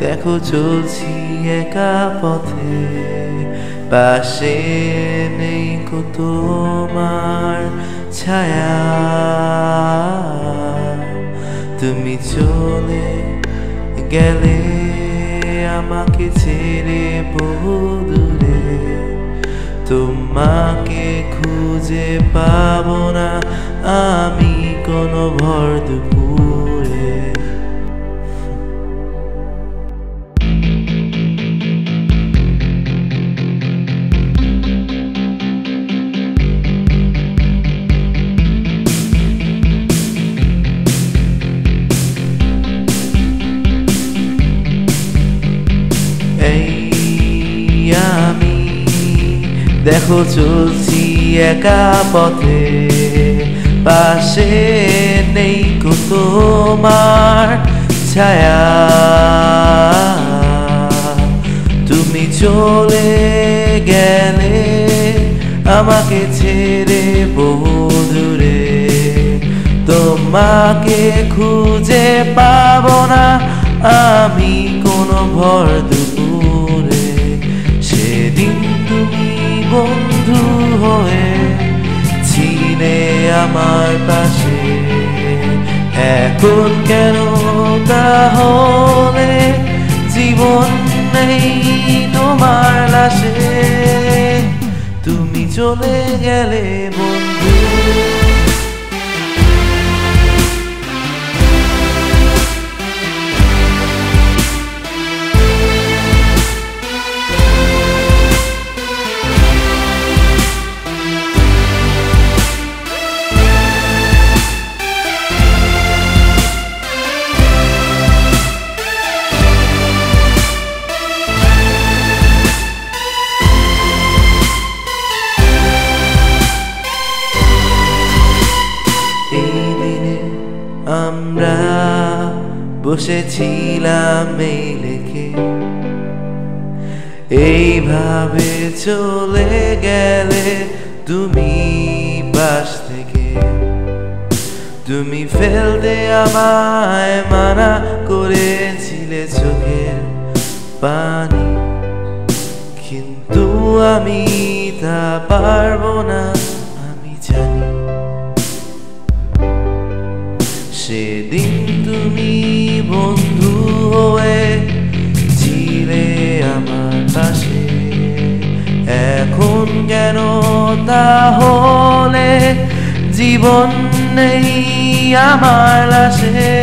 দেখো চলছি একা পথে। পাশে নেই কো তোমার ছায়া। তুমি চলে গেলে আমাকে ছেড়ে বহু দূরে তোমাকে খুঁজে পাবো না দেখো চলছি একা পথে। পাশে নেই তোমার ছায়া। তুমি চলে গেলে আমাকে ছেড়ে বহু দূরে। তোমাকে খুঁজে পাবো না আমি কোনো ভর দুপুরে। বন্ধু হয়ে ছিলে আমার পাশে। এখন কেন তাহলে জীবন নেই তোমার লাশে? তুমি চলে গেলে বন্ধু আমরা বসেছিলাম এই লেখে এইভাবে চলে গেলে তুমি পাশ থেকে। তুমি ফেলতে আমায় মানা করেছিলে চোখের পানি। কিন্তু আমি তা পারব না। তাহলে জীবন নেই আমার লাশে।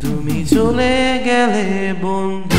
তুমি চলে গেলে বন্ধু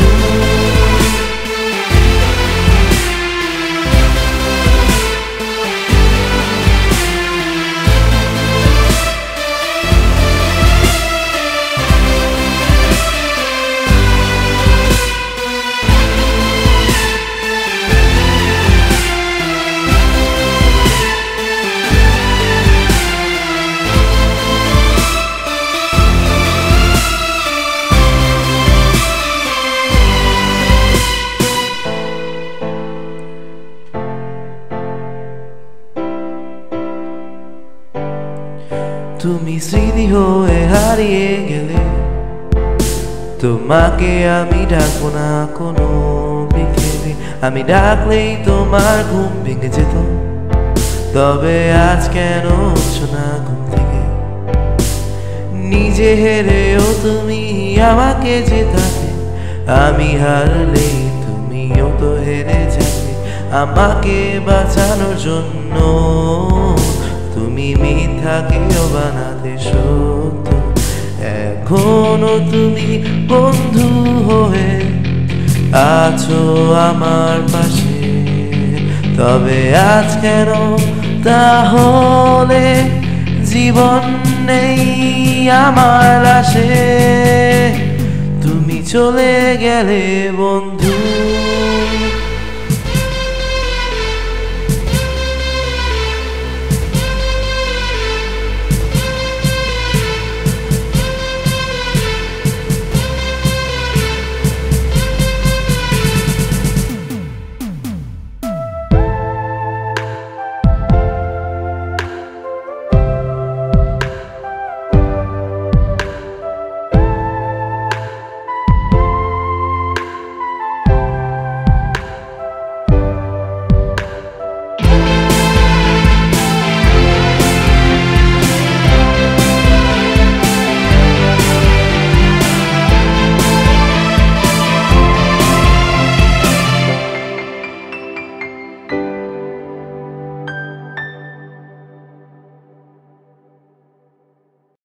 তুমি স্মৃতি হয়ে হারিয়ে গেলে, তোমাকে আমি ডাকবো না কোনো বিকেলে। আমি ডাকলেই তোমার ঘুম ভেঙে যেত, তবে আজ কেন উঠছো না ঘুম থেকে? নিজে হেরেও তুমি আমাকে জেতাতে আমি হারলেই তুমিও তো হেরে যাবে। আমাকে বাঁচানোর জন্য মিথ্যাকেও বানাতে সত্য। এখনও তুমি বন্ধু হয়ে আছো আমার পাশে। তবে আজ কেন তাহলে জীবন নেই আমার লাশে তুমি চলে গেলে বন্ধু।